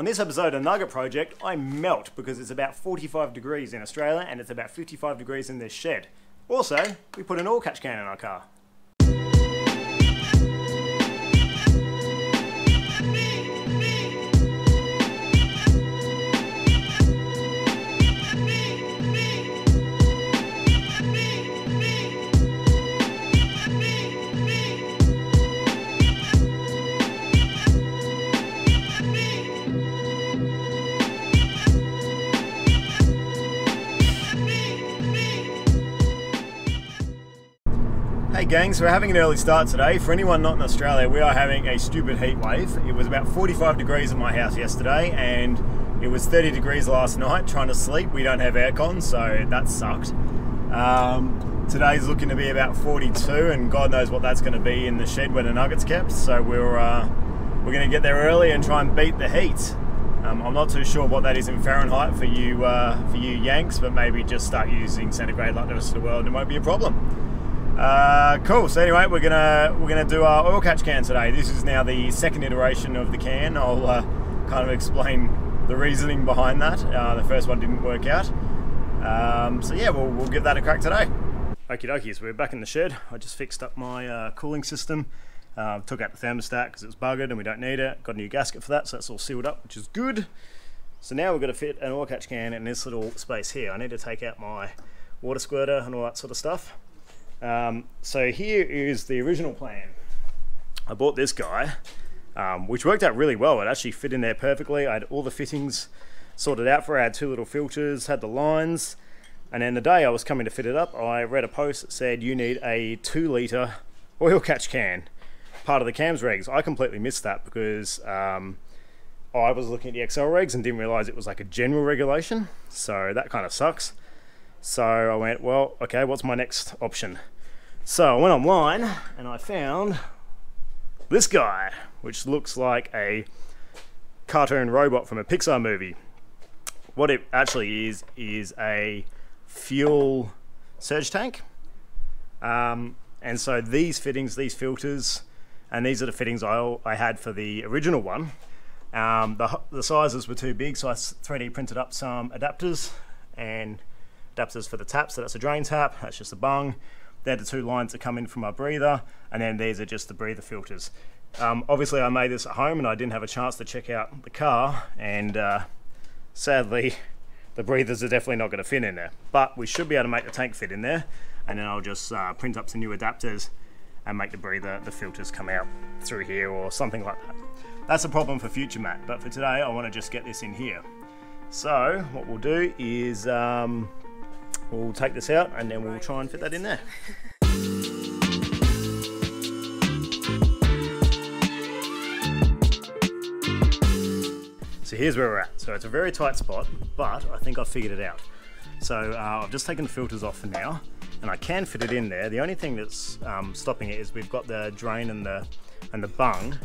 On this episode of Nugget Project, I melt because it's about 45 degrees in Australia and it's about 55 degrees in this shed. Also, we put an oil catch can in our car. Gang, so we're having an early start today. For anyone not in Australia, we are having a stupid heat wave. It was about 45 degrees at my house yesterday and it was 30 degrees last night trying to sleep. We don't have aircon, so that sucked. Um, today's looking to be about 42 and God knows what that's going to be in the shed where the nuggets kept. So we're, uh, we're going to get there early and try and beat the heat. Um, I'm not too sure what that is in Fahrenheit for you uh, for you Yanks, but maybe just start using centigrade like the rest of the world and it won't be a problem. Uh, cool. So anyway, we're gonna we're gonna do our oil catch can today. This is now the second iteration of the can. I'll uh, kind of explain the reasoning behind that. Uh, the first one didn't work out. Um, so yeah, we'll, we'll give that a crack today. Okie dokie, so we're back in the shed. I just fixed up my uh, cooling system. Uh, took out the thermostat because it was buggered and we don't need it. Got a new gasket for that, so that's all sealed up, which is good. So now we've got to fit an oil catch can in this little space here. I need to take out my water squirter and all that sort of stuff. Um, so here is the original plan. I bought this guy, um, which worked out really well. It actually fit in there perfectly. I had all the fittings sorted out for it. I had two little filters, had the lines, and then the day I was coming to fit it up, I read a post that said you need a two litre oil catch can, part of the CAMS regs. I completely missed that because um, I was looking at the Excel regs and didn't realise it was like a general regulation. So that kind of sucks. So I went, well, okay, what's my next option? So I went online and I found this guy, which looks like a cartoon robot from a Pixar movie. What it actually is, is a fuel surge tank. Um, and so these fittings, these filters, and these are the fittings I, I had for the original one. Um, the, the sizes were too big, so I 3D printed up some adapters and adapters for the tap. So that's a drain tap, that's just a bung. They're the two lines that come in from our breather, and then these are just the breather filters. Um, obviously, I made this at home and I didn't have a chance to check out the car, and uh, sadly, the breathers are definitely not going to fit in there. But we should be able to make the tank fit in there, and then I'll just uh, print up some new adapters and make the breather, the filters come out through here or something like that. That's a problem for future Matt, but for today, I want to just get this in here. So, what we'll do is um, We'll take this out and then we'll try and fit that in there. So here's where we're at. So it's a very tight spot, but I think I've figured it out. So uh, I've just taken the filters off for now, and I can fit it in there. The only thing that's um, stopping it is we've got the drain and the and the bung,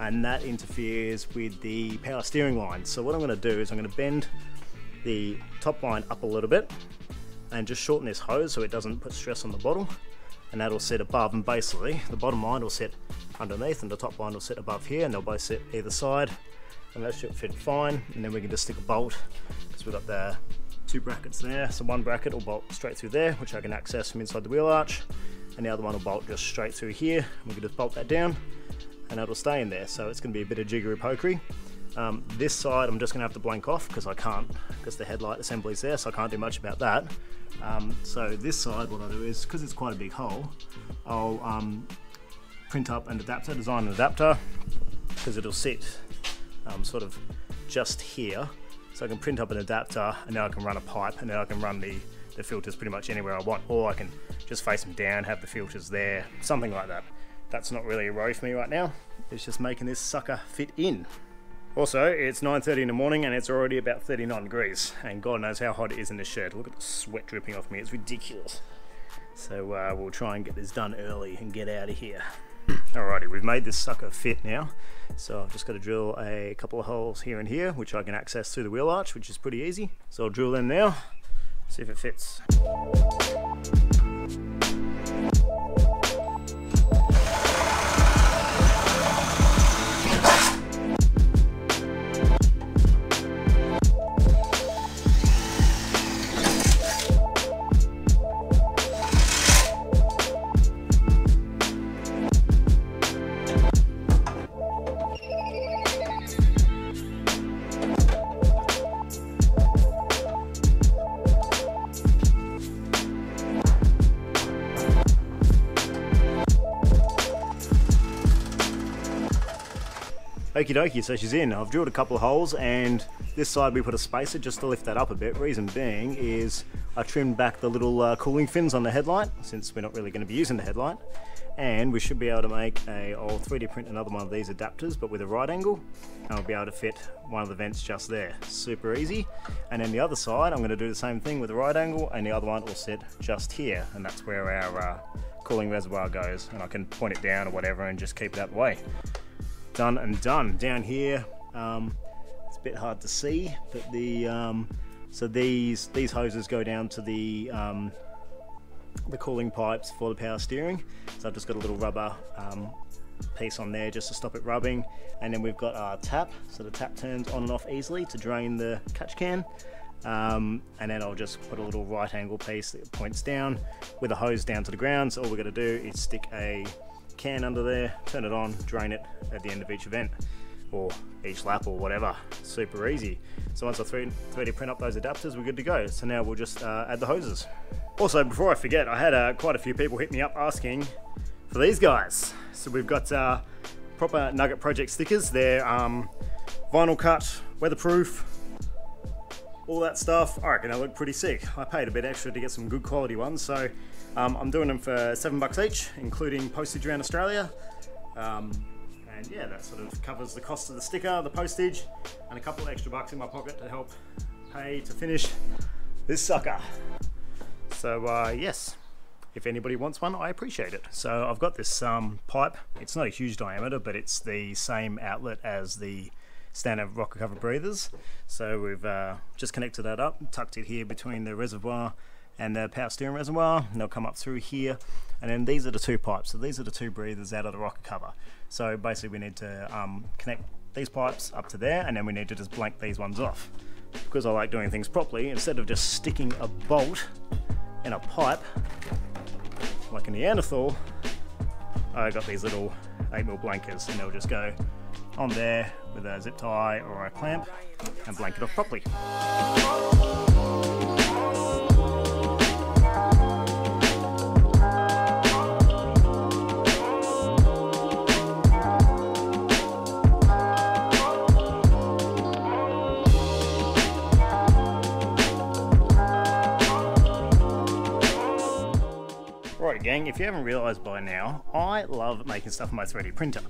and that interferes with the power steering line. So what I'm going to do is I'm going to bend the top line up a little bit, and just shorten this hose so it doesn't put stress on the bottle. And that'll sit above and basically the bottom line will sit underneath and the top line will sit above here and they'll both sit either side. And that should fit fine. And then we can just stick a bolt because we've got the two brackets there. So one bracket will bolt straight through there which I can access from inside the wheel arch. And the other one will bolt just straight through here. We can just bolt that down and it'll stay in there. So it's going to be a bit of jiggery pokery um, this side I'm just going to have to blank off because I can't, because the headlight assembly's there, so I can't do much about that. Um, so this side, what I do is, because it's quite a big hole, I'll um, print up an adapter, design an adapter, because it'll sit um, sort of just here. So I can print up an adapter and now I can run a pipe and now I can run the, the filters pretty much anywhere I want. Or I can just face them down, have the filters there, something like that. That's not really a worry for me right now. It's just making this sucker fit in. Also, it's 9.30 in the morning and it's already about 39 degrees. And God knows how hot it is in this shed. Look at the sweat dripping off me, it's ridiculous. So uh, we'll try and get this done early and get out of here. Alrighty, we've made this sucker fit now. So I've just got to drill a couple of holes here and here, which I can access through the wheel arch, which is pretty easy. So I'll drill in now, see if it fits. Okie dokie, so she's in. I've drilled a couple of holes and this side we put a spacer just to lift that up a bit. Reason being is I trimmed back the little uh, cooling fins on the headlight since we're not really going to be using the headlight. And we should be able to make a, I'll 3D print another one of these adapters but with a right angle and I'll be able to fit one of the vents just there. Super easy. And then the other side I'm going to do the same thing with a right angle and the other one will sit just here and that's where our uh, cooling reservoir goes and I can point it down or whatever and just keep it out of the way done and done. Down here, um, it's a bit hard to see, but the um, so these these hoses go down to the um, the cooling pipes for the power steering. So I've just got a little rubber um, piece on there just to stop it rubbing, and then we've got our tap. So the tap turns on and off easily to drain the catch can. Um, and then I'll just put a little right angle piece that points down with a hose down to the ground. So all we're to do is stick a can under there, turn it on, drain it at the end of each event or each lap or whatever. Super easy. So once I 3D print up those adapters, we're good to go. So now we'll just uh, add the hoses. Also, before I forget, I had uh, quite a few people hit me up asking for these guys. So we've got uh, proper Nugget Project stickers. They're um, vinyl cut, weatherproof, all that stuff. I reckon they look pretty sick. I paid a bit extra to get some good quality ones, so um, I'm doing them for seven bucks each, including postage around Australia. Um, and yeah, that sort of covers the cost of the sticker, the postage, and a couple of extra bucks in my pocket to help pay to finish this sucker. So uh, yes, if anybody wants one, I appreciate it. So I've got this um, pipe. It's not a huge diameter, but it's the same outlet as the standard rocker cover breathers. So we've uh, just connected that up, tucked it here between the reservoir and the power steering reservoir and they'll come up through here. And then these are the two pipes. So these are the two breathers out of the rocker cover. So basically we need to um, connect these pipes up to there and then we need to just blank these ones off. Because I like doing things properly instead of just sticking a bolt in a pipe like a Neanderthal I got these little 8mm blankers and they'll just go on there with a zip tie or a clamp and blank it off properly. Gang, if you haven't realised by now, I love making stuff on my 3D printer.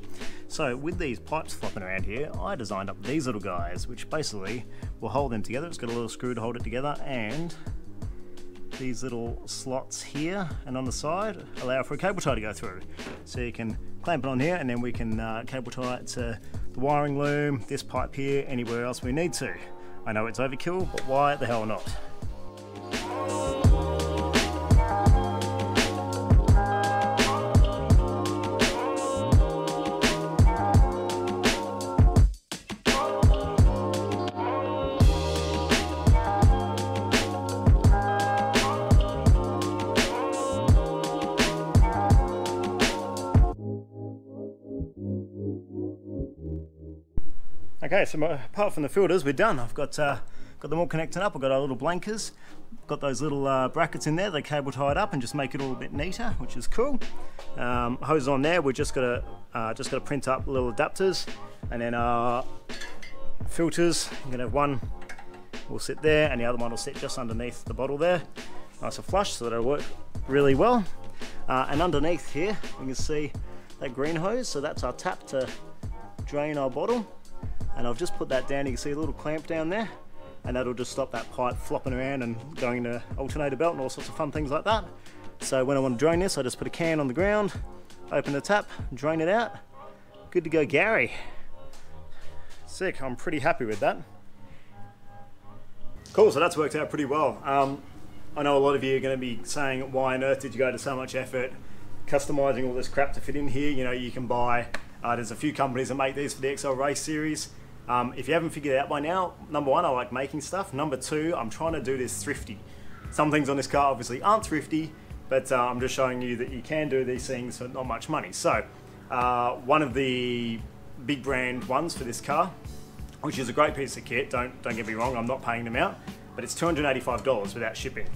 So with these pipes flopping around here, I designed up these little guys, which basically will hold them together. It's got a little screw to hold it together and these little slots here and on the side allow for a cable tie to go through. So you can clamp it on here and then we can uh, cable tie it to the wiring loom, this pipe here, anywhere else we need to. I know it's overkill, but why the hell not? Okay, so my, apart from the filters, we're done. I've got uh, got them all connected up. I've got our little blankers, got those little uh, brackets in there. They cable tied up and just make it all a bit neater, which is cool. Um, hose on there. We're just gonna uh, just gonna print up little adapters, and then our filters. I'm gonna have one will sit there, and the other one will sit just underneath the bottle there. Nice and flush, so that'll work really well. Uh, and underneath here, you can see that green hose. So that's our tap to drain our bottle and I've just put that down you can see a little clamp down there. And that'll just stop that pipe flopping around and going to alternator belt and all sorts of fun things like that. So when I want to drain this I just put a can on the ground open the tap drain it out. Good to go Gary. Sick I'm pretty happy with that. Cool so that's worked out pretty well. Um, I know a lot of you are going to be saying why on earth did you go to so much effort customizing all this crap to fit in here? You know you can buy uh, there's a few companies that make these for the Excel Race Series. Um, if you haven't figured it out by now, number one, I like making stuff. Number two, I'm trying to do this thrifty. Some things on this car obviously aren't thrifty, but uh, I'm just showing you that you can do these things for not much money. So, uh, one of the big brand ones for this car, which is a great piece of kit, don't, don't get me wrong, I'm not paying them out, but it's $285 without shipping.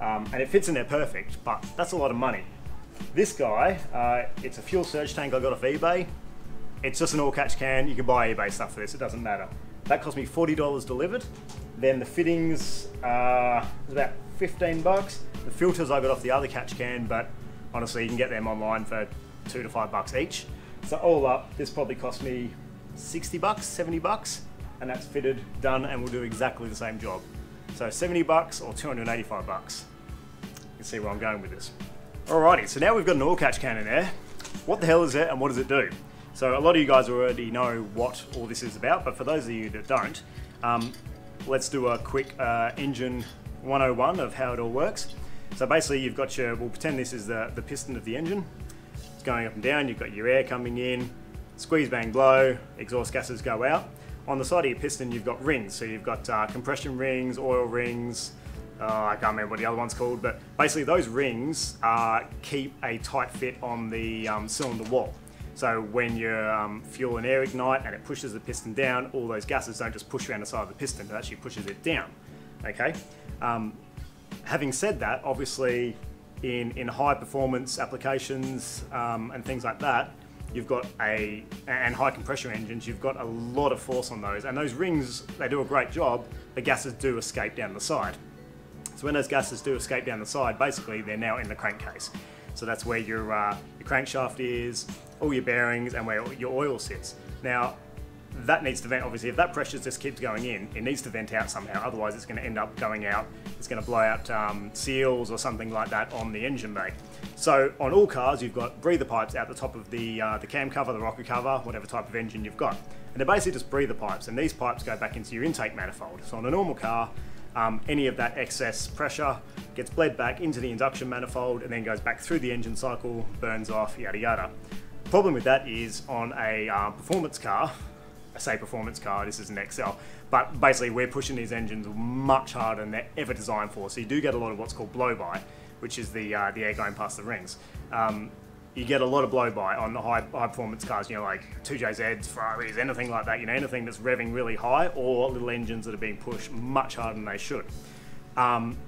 Um, and it fits in there perfect, but that's a lot of money. This guy, uh, it's a fuel surge tank I got off eBay. It's just an all catch can. You can buy eBay stuff for this. It doesn't matter. That cost me forty dollars delivered. Then the fittings uh, about fifteen bucks. The filters I got off the other catch can, but honestly, you can get them online for two to five bucks each. So all up, this probably cost me sixty bucks, seventy bucks, and that's fitted, done, and will do exactly the same job. So seventy bucks or two hundred eighty-five bucks. You can see where I'm going with this. Alrighty, so now we've got an oil catch can in there. What the hell is it and what does it do? So a lot of you guys already know what all this is about, but for those of you that don't, um, let's do a quick uh, engine 101 of how it all works. So basically you've got your, we'll pretend this is the, the piston of the engine. It's going up and down, you've got your air coming in, squeeze, bang, blow, exhaust gases go out. On the side of your piston you've got rings, so you've got uh, compression rings, oil rings, uh, I can't remember what the other one's called, but basically those rings uh, keep a tight fit on the um, cylinder wall. So when your um, fuel and air ignite and it pushes the piston down, all those gases don't just push around the side of the piston, it actually pushes it down. Okay. Um, having said that, obviously in, in high performance applications um, and things like that, you've got a, and high compression engines, you've got a lot of force on those. And those rings, they do a great job, the gases do escape down the side. So when those gases do escape down the side, basically they're now in the crankcase. So that's where your, uh, your crankshaft is, all your bearings, and where your oil sits. Now, that needs to vent, obviously, if that pressure just keeps going in, it needs to vent out somehow, otherwise it's going to end up going out, it's going to blow out um, seals or something like that on the engine bay. So on all cars, you've got breather pipes out the top of the, uh, the cam cover, the rocker cover, whatever type of engine you've got. And they're basically just breather pipes, and these pipes go back into your intake manifold. So on a normal car, um, any of that excess pressure gets bled back into the induction manifold and then goes back through the engine cycle, burns off, yada yada. Problem with that is on a um, performance car, I say performance car, this is an Excel, but basically we're pushing these engines much harder than they're ever designed for. So you do get a lot of what's called blow-by, which is the, uh, the air going past the rings. Um, you get a lot of blow-by on the high, high performance cars, you know, like 2JZs, Ferraris, anything like that, you know, anything that's revving really high or little engines that are being pushed much harder than they should. Um,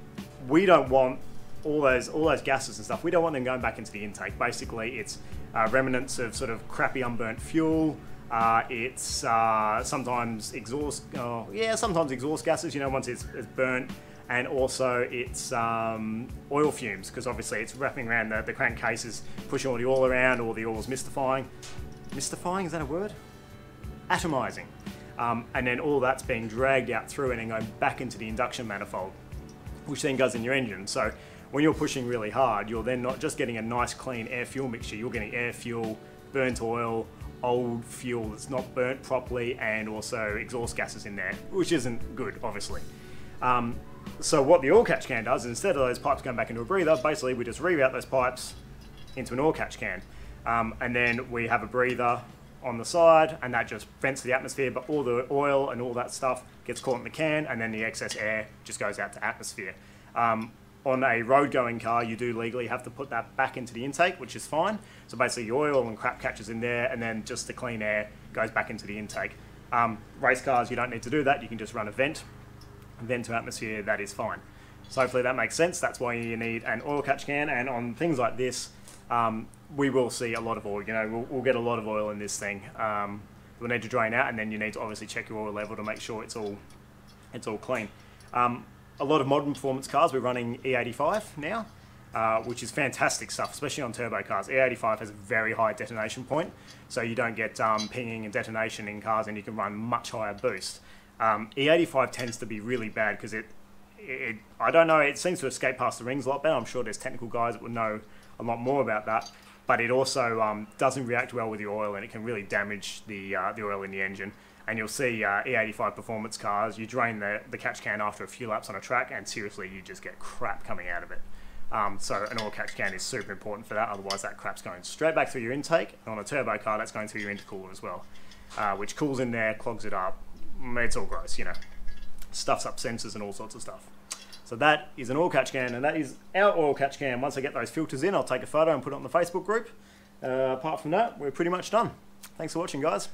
we don't want all those all those gases and stuff. We don't want them going back into the intake. Basically, it's uh, remnants of sort of crappy unburnt fuel. Uh, it's uh, sometimes exhaust, oh, yeah, sometimes exhaust gases. You know, once it's, it's burnt, and also it's um, oil fumes because obviously it's wrapping around the, the crankcases, pushing all the oil around, all the oil's mystifying. Mystifying, is that a word? Atomizing. Um, and then all that's being dragged out through and then going back into the induction manifold, which then goes in your engine. So when you're pushing really hard, you're then not just getting a nice clean air fuel mixture, you're getting air fuel, burnt oil, old fuel that's not burnt properly, and also exhaust gases in there, which isn't good, obviously. Um, so what the oil catch can does, instead of those pipes going back into a breather, basically we just reroute those pipes into an oil catch can. Um, and then we have a breather on the side and that just vents to the atmosphere, but all the oil and all that stuff gets caught in the can and then the excess air just goes out to atmosphere. Um, on a road going car, you do legally have to put that back into the intake, which is fine. So basically, oil and crap catches in there, and then just the clean air goes back into the intake. Um, race cars, you don't need to do that. You can just run a vent vent to atmosphere, that is fine. So hopefully that makes sense. That's why you need an oil catch can. And on things like this, um, we will see a lot of oil. You know, we'll, we'll get a lot of oil in this thing. Um, we'll need to drain out, and then you need to obviously check your oil level to make sure it's all it's all clean. Um, a lot of modern performance cars, we're running E85 now, uh, which is fantastic stuff, especially on turbo cars. E85 has a very high detonation point, so you don't get um, pinging and detonation in cars, and you can run much higher boost. Um, E85 tends to be really bad because it, it, I don't know, it seems to escape past the rings a lot better. I'm sure there's technical guys that would know a lot more about that. But it also um, doesn't react well with the oil and it can really damage the, uh, the oil in the engine. And you'll see uh, E85 performance cars, you drain the, the catch can after a few laps on a track and seriously you just get crap coming out of it. Um, so an oil catch can is super important for that, otherwise that crap's going straight back through your intake. And on a turbo car, that's going through your intercooler as well, uh, which cools in there, clogs it up, it's all gross, you know. Stuffs up sensors and all sorts of stuff. So that is an oil catch can, and that is our oil catch can. Once I get those filters in, I'll take a photo and put it on the Facebook group. Uh, apart from that, we're pretty much done. Thanks for watching, guys.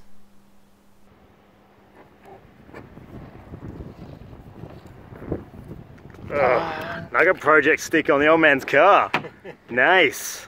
Ugh, Nugget Project stick on the old man's car. nice.